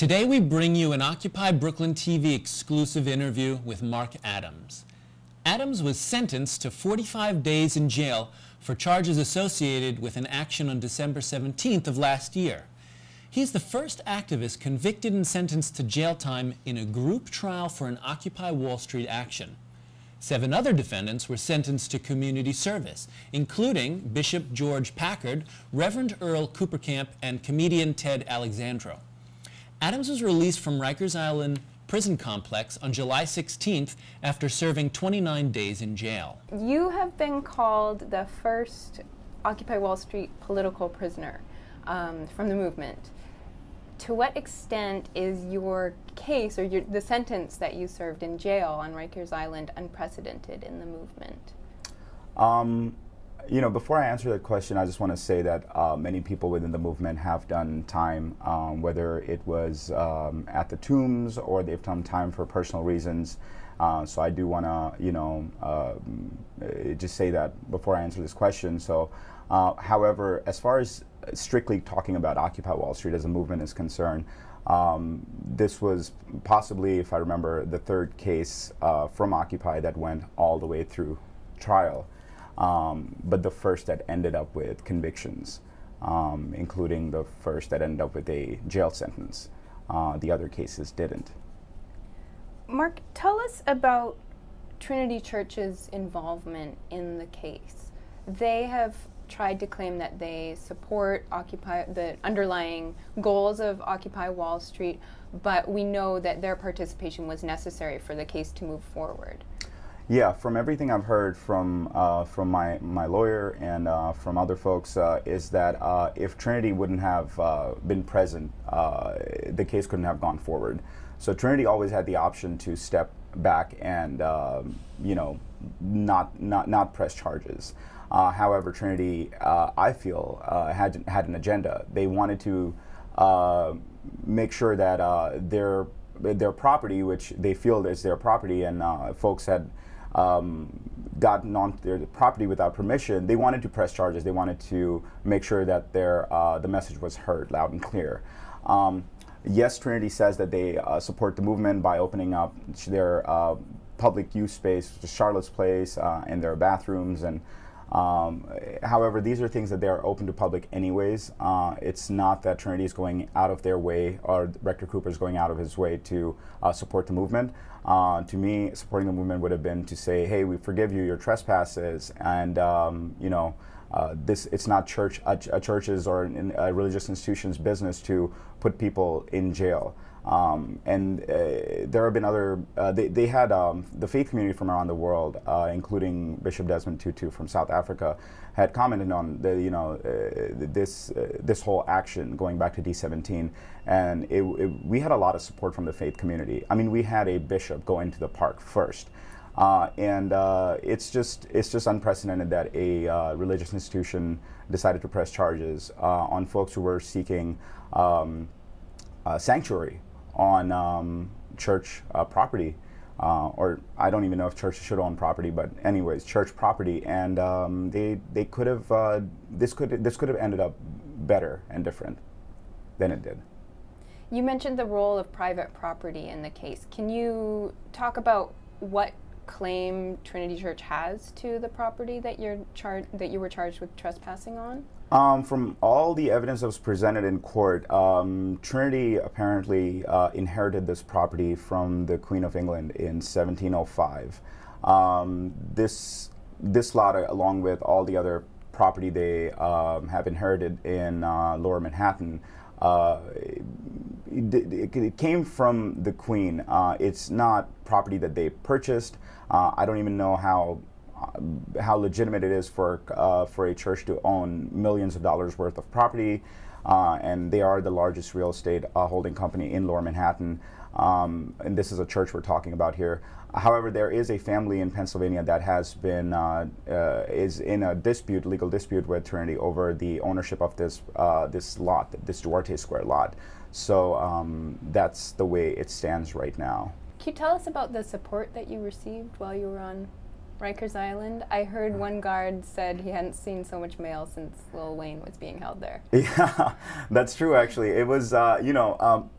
Today we bring you an Occupy Brooklyn TV exclusive interview with Mark Adams. Adams was sentenced to 45 days in jail for charges associated with an action on December 17th of last year. He's the first activist convicted and sentenced to jail time in a group trial for an Occupy Wall Street action. Seven other defendants were sentenced to community service, including Bishop George Packard, Reverend Earl Kooperkamp, and comedian Ted Alexandro. Adams was released from Rikers Island prison complex on July 16th after serving 29 days in jail. You have been called the first Occupy Wall Street political prisoner um, from the movement. To what extent is your case or your, the sentence that you served in jail on Rikers Island unprecedented in the movement? Um, you know, before I answer that question, I just want to say that uh, many people within the movement have done time, um, whether it was um, at the tombs or they've done time for personal reasons. Uh, so I do want to, you know, uh, just say that before I answer this question. So, uh, however, as far as strictly talking about Occupy Wall Street as a movement is concerned, um, this was possibly, if I remember, the third case uh, from Occupy that went all the way through trial um, but the first that ended up with convictions, um, including the first that ended up with a jail sentence. Uh, the other cases didn't. Mark, tell us about Trinity Church's involvement in the case. They have tried to claim that they support Occupy the underlying goals of Occupy Wall Street, but we know that their participation was necessary for the case to move forward. Yeah, from everything I've heard from uh, from my, my lawyer and uh, from other folks, uh, is that uh, if Trinity wouldn't have uh, been present, uh, the case couldn't have gone forward. So Trinity always had the option to step back and um, you know not not not press charges. however, Trinity, I feel, had had an agenda. They wanted to make sure that their their property, which they feel is their property, and folks had um, gotten on their property without permission, they wanted to press charges. They wanted to make sure that their uh, the message was heard loud and clear. Um, yes, Trinity says that they uh, support the movement by opening up their uh, public use space, which is Charlotte's Place, uh, and their bathrooms and um, however, these are things that they are open to public anyways. Uh, it's not that Trinity is going out of their way or Rector Cooper is going out of his way to uh, support the movement. Uh, to me, supporting the movement would have been to say, hey, we forgive you your trespasses and, um, you know, uh, this it's not church a, a churches or a religious institutions business to put people in jail. Um, and uh, there have been other, uh, they, they had um, the faith community from around the world, uh, including Bishop Desmond Tutu from South Africa, had commented on the, you know, uh, this, uh, this whole action going back to D17. And it, it, we had a lot of support from the faith community. I mean, we had a bishop go into the park first. Uh, and it's just it's just unprecedented that a religious institution decided to press charges on folks who were seeking um, sanctuary on um, church uh, property. Uh, or I don't even know if churches should own property, but anyways, church property, and um, they they could have uh, this could this could have ended up better and different than it did. You mentioned the role of private property in the case. Can you talk about what claim Trinity Church has to the property that you're char- that you were charged with trespassing on? Um, from all the evidence that was presented in court, um, Trinity apparently uh, inherited this property from the Queen of England in 1705. Um, this this lot, along with all the other property they um, have inherited in uh, Lower Manhattan, uh, it, it, came from the Queen. Uh, it's not property that they purchased. Uh, I don't even know how uh, how legitimate it is for uh, for a church to own millions of dollars worth of property, uh, and they are the largest real estate uh, holding company in Lower Manhattan. Um, and this is a church we're talking about here. However, there is a family in Pennsylvania that has been uh, uh, is in a dispute, legal dispute with Trinity over the ownership of this this lot, this Duarte Square lot. So um, that's the way it stands right now. Can you tell us about the support that you received while you were on Rikers Island. I heard one guard said he hadn't seen so much mail since Lil Wayne was being held there. Yeah, that's true. Actually, it was uh, you know. Um,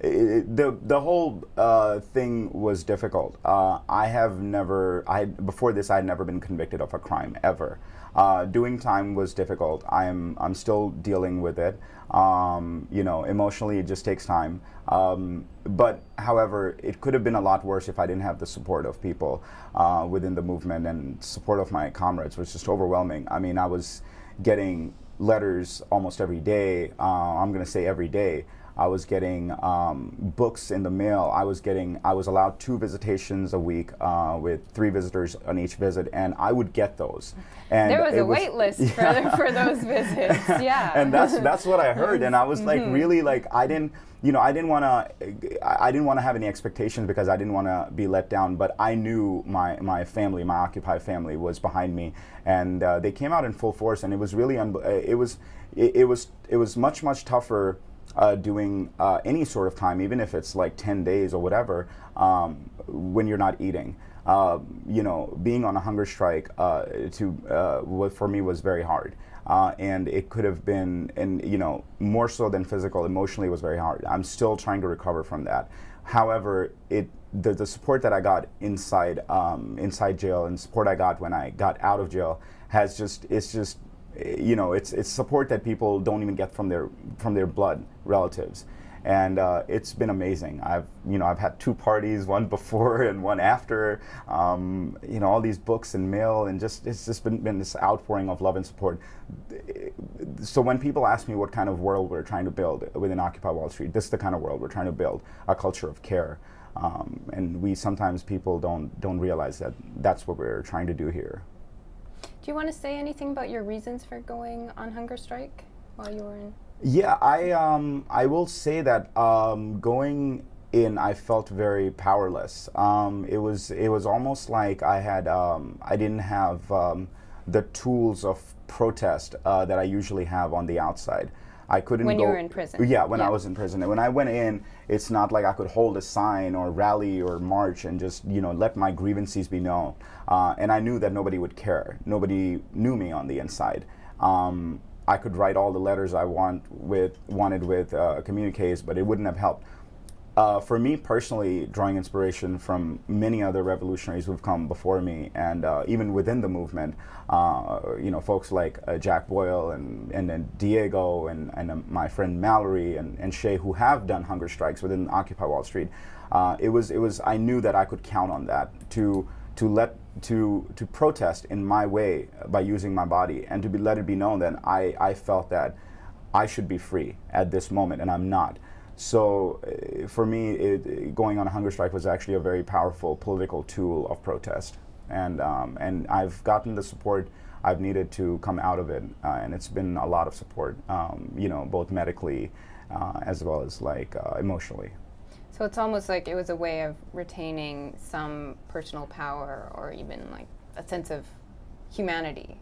it, the the whole uh, thing was difficult. Uh, I have never, I before this, I had never been convicted of a crime ever. Uh, doing time was difficult. I'm I'm still dealing with it. Um, you know, emotionally, it just takes time. Um, but however, it could have been a lot worse if I didn't have the support of people uh, within the movement and support of my comrades was just overwhelming. I mean, I was getting letters almost every day. Uh, I'm going to say every day I was getting um, books in the mail. I was getting, I was allowed two visitations a week uh, with three visitors on each visit, and I would get those. And there was a was, wait list yeah. for, for those visits. Yeah. and that's that's what I heard, and I was like, mm-hmm. really, like, I didn't you know, I didn't want to, I didn't want to have any expectations because I didn't want to be let down. But I knew my my family, my Occupy family, was behind me, and uh, they came out in full force. And it was really, un- it was, it, it, was, it was much much tougher uh, doing uh, any sort of time, even if it's like 10 days or whatever, um, when you're not eating. Uh, you know, being on a hunger strike uh, to uh, for me was very hard. Uh, and it could have been, and you know, more so than physical, emotionally was very hard. I'm still trying to recover from that. However, it the, the support that I got inside um, inside jail and support I got when I got out of jail has just it's just you know, it's it's support that people don't even get from their from their blood relatives, and uh, it's been amazing. I've you know I've had two parties, one before and one after. Um, you know, all these books and mail, and just it's just been, been this outpouring of love and support. So when people ask me what kind of world we're trying to build within Occupy Wall Street, this is the kind of world we're trying to build: a culture of care. Um, and we sometimes people don't don't realize that that's what we're trying to do here. Do you want to say anything about your reasons for going on hunger strike while you were in? Yeah, I um, I will say that um, going in, I felt very powerless. Um, it was it was almost like I had um, I didn't have um, the tools of protest uh, that I usually have on the outside. I couldn't when go, you were in prison. Yeah, when yeah. I was in prison. And when I went in, it's not like I could hold a sign or rally or march and just you know let my grievances be known. Uh, and I knew that nobody would care. Nobody knew me on the inside. Um, I could write all the letters I want with wanted with uh, communiques, but it wouldn't have helped. Uh, for me personally, drawing inspiration from many other revolutionaries who've come before me, and uh, even within the movement, uh, you know, folks like uh, Jack Boyle and, and, and Diego and, and um, my friend Mallory and, and Shay, who have done hunger strikes within Occupy Wall Street, uh, it was it was I knew that I could count on that to to let to to protest in my way by using my body and to be let it be known that I I felt that I should be free at this moment, and I'm not. So uh, for me, it, going on a hunger strike was actually a very powerful political tool of protest, and um, and I've gotten the support I've needed to come out of it, uh, and it's been a lot of support, um, you know, both medically uh, as well as like uh, emotionally. So it's almost like it was a way of retaining some personal power, or even like a sense of humanity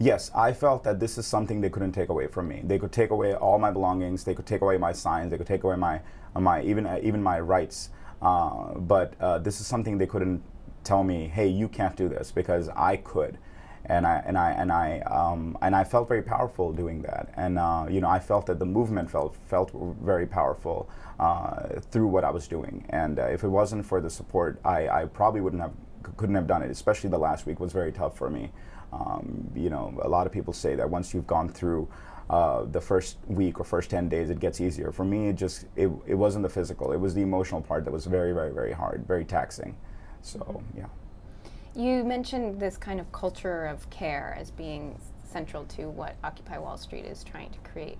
yes, I felt that this is something they couldn't take away from me. They could take away all my belongings. They could take away my signs. They could take away my my even uh, even my rights. Uh, but uh, this is something they couldn't tell me. Hey, you can't do this because I could. And I and I and I um, and I felt very powerful doing that. And uh, you know, I felt that the movement felt felt very powerful uh, through what I was doing. And uh, if it wasn't for the support, I, I probably wouldn't have couldn't have done it. Especially the last week was very tough for me. Um, you know, a lot of people say that once you've gone through uh, the first week or first 10 days, it gets easier. For me, it just, it, it wasn't the physical, it was the emotional part that was very, very, very hard, very taxing. So, mm-hmm. yeah. You mentioned this kind of culture of care as being central to what Occupy Wall Street is trying to create.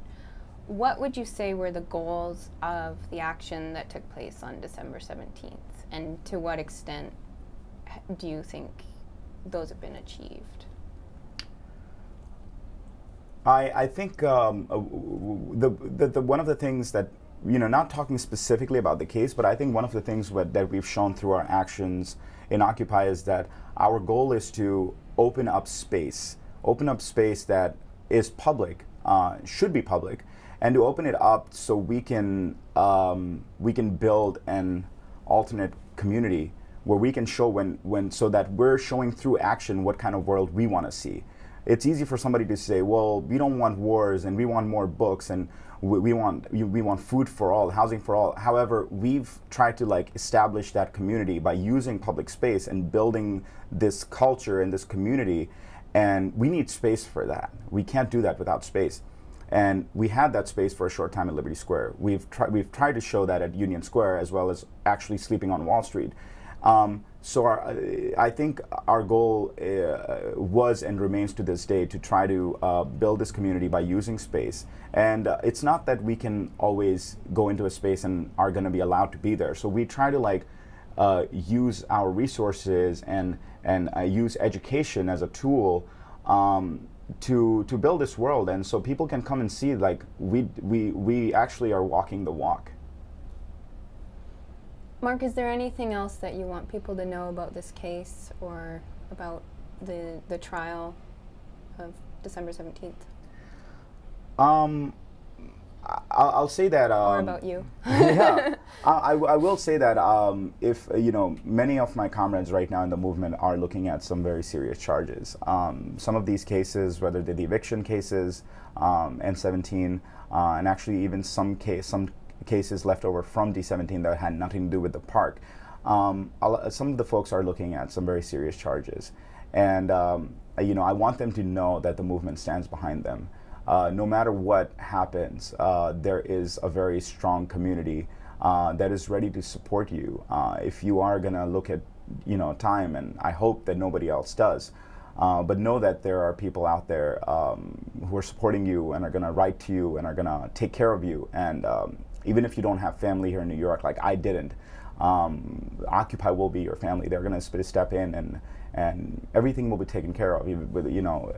What would you say were the goals of the action that took place on December 17th? And to what extent do you think those have been achieved? I, I think um, uh, the, the, the, one of the things that, you know, not talking specifically about the case, but I think one of the things what, that we've shown through our actions in Occupy is that our goal is to open up space, open up space that is public, uh, should be public, and to open it up so we can, um, we can build an alternate community where we can show when, when so that we're showing through action what kind of world we want to see it's easy for somebody to say, well, we don't want wars and we want more books and we, we want we want food for all, housing for all. However, we've tried to like establish that community by using public space and building this culture and this community, and we need space for that. We can't do that without space. And we had that space for a short time at Liberty Square. We've tried we've tried to show that at Union Square as well as actually sleeping on Wall Street. Um, so our, I think our goal uh, was and remains to this day to try to uh, build this community by using space. And uh, it's not that we can always go into a space and are going to be allowed to be there. So we try to like uh, use our resources and and uh, use education as a tool um, to to build this world. And so people can come and see like we we we actually are walking the walk. Mark, is there anything else that you want people to know about this case or about the the trial of December seventeenth? Um, I'll, I'll say that. Um, or about you? yeah, I, I, I, will say that um, if you know many of my comrades right now in the movement are looking at some very serious charges. Um, some of these cases, whether they're the eviction cases, um, N17, uh, and actually even some case some cases left over from D17 that had nothing to do with the park. Um, some of the folks are looking at some very serious charges. And, um, you know, I want them to know that the movement stands behind them. Uh, no matter what happens, uh, there is a very strong community uh, that is ready to support you. Uh, if you are going to look at, you know, time, and I hope that nobody else does, uh, but know that there are people out there um, who are supporting you and are going to write to you and are going to take care of you. And um, even if you don't have family here in New York, like I didn't, um, Occupy will be your family. They're going to step in and and everything will be taken care of. You know,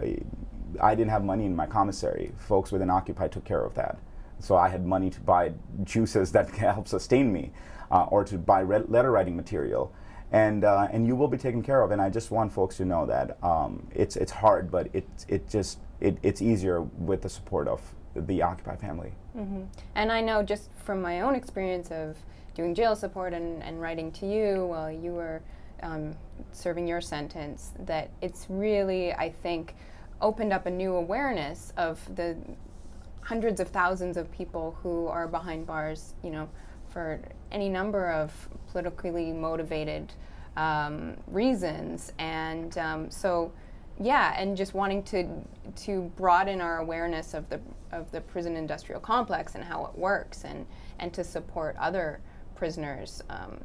I didn't have money in my commissary. Folks within Occupy took care of that. So I had money to buy juices that help sustain me, uh, or to buy letter writing material, and uh, and you will be taken care of. And I just want folks to know that um, it's it's hard, but it it just it, it's easier with the support of the Occupy family. Mm-hmm. And I know just from my own experience of doing jail support and, and writing to you while you were um, serving your sentence that it's really, I think, opened up a new awareness of the hundreds of thousands of people who are behind bars, you know, for any number of politically motivated um, reasons. And um, so yeah, and just wanting to to broaden our awareness of the of the prison industrial complex and how it works, and and to support other prisoners. Um,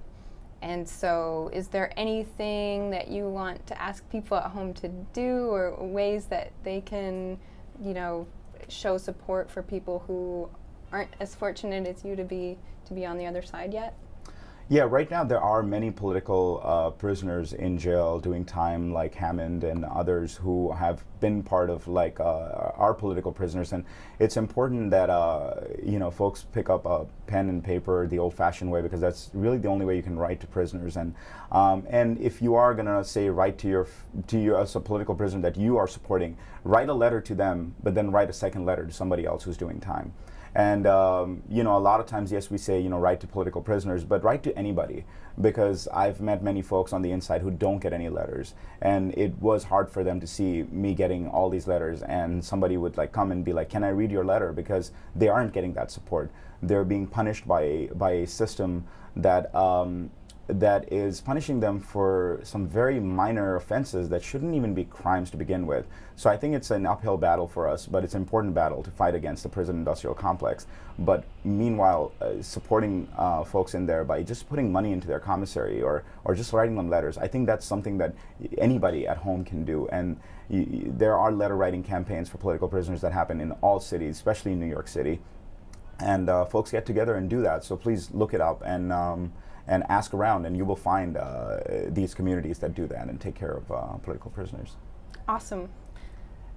and so, is there anything that you want to ask people at home to do, or ways that they can, you know, show support for people who aren't as fortunate as you to be to be on the other side yet? Yeah, right now there are many political uh, prisoners in jail doing time, like Hammond and others who have been part of like uh, our political prisoners, and it's important that uh, you know folks pick up a pen and paper the old-fashioned way because that's really the only way you can write to prisoners. And um, and if you are gonna say write to your to you as a political prisoner that you are supporting, write a letter to them, but then write a second letter to somebody else who's doing time. And um, you know, a lot of times, yes, we say you know, write to political prisoners, but write to anybody because I've met many folks on the inside who don't get any letters, and it was hard for them to see me getting all these letters, and somebody would like come and be like, "Can I read your letter?" Because they aren't getting that support. They're being punished by a, by a system that um, that is punishing them for some very minor offenses that shouldn't even be crimes to begin with. So I think it's an uphill battle for us, but it's an important battle to fight against the prison industrial complex. But meanwhile, uh, supporting uh, folks in there by just putting money into their commissary or, or just writing them letters, I think that's something that anybody at home can do. And there are letter writing campaigns for political prisoners that happen in all cities, especially in New York City. And uh, folks get together and do that. So please look it up. And um, and ask around, and you will find uh, these communities that do that and take care of uh, political prisoners. Awesome.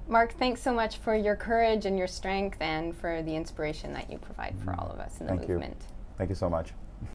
Mark, thanks so much for your courage and your strength and for the inspiration that you provide for all of us in the Thank movement. You. Thank you so much.